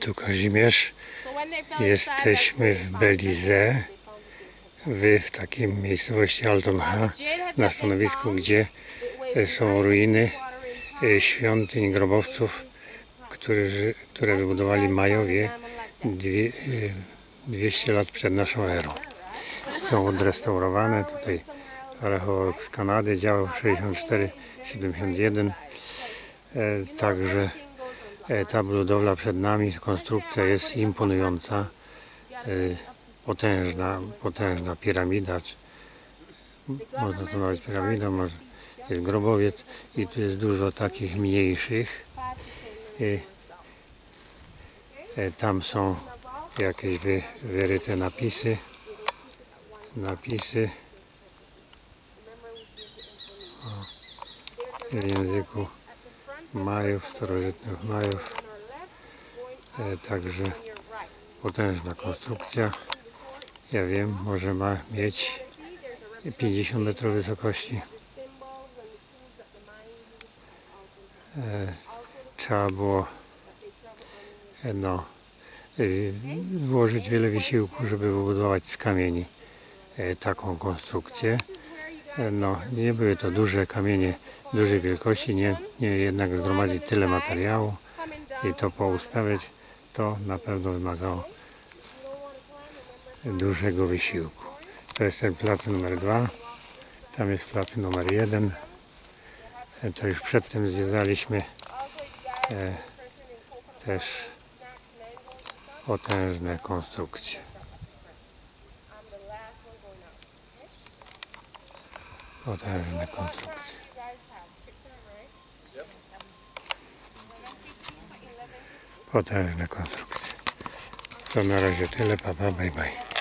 Tu Kazimierz. Jesteśmy w Belize, wy w takiej miejscowości Altonha, na stanowisku, gdzie e, są ruiny e, świątyń grobowców, którzy, które wybudowali Majowie dwie, e, 200 lat przed naszą erą. Są odrestaurowane. Tutaj archeolog z Kanady działał 64-71. E, Także e, ta budowla przed nami, konstrukcja jest imponująca. E, Potężna, potężna piramida. Można to nazwać piramidą, może jest grobowiec i tu jest dużo takich mniejszych. Tam są jakieś wy, wyryte napisy. Napisy w języku Majów, starożytnych Majów. E, także potężna konstrukcja. Ja wiem, może ma mieć 50 metrów wysokości. E, trzeba było e, no, włożyć wiele wysiłku, żeby wybudować z kamieni taką konstrukcję. No, nie były to duże kamienie dużej wielkości, nie, nie jednak zgromadzić tyle materiału i to poustawiać, to na pewno wymagało dużego wysiłku. To jest ten plac numer dwa, tam jest plac numer jeden. To już przedtem zwiedzaliśmy e, też potężne konstrukcje. Potężne konstrukcje. Potężne konstrukcje. To na razie tyle, papa, bye bye.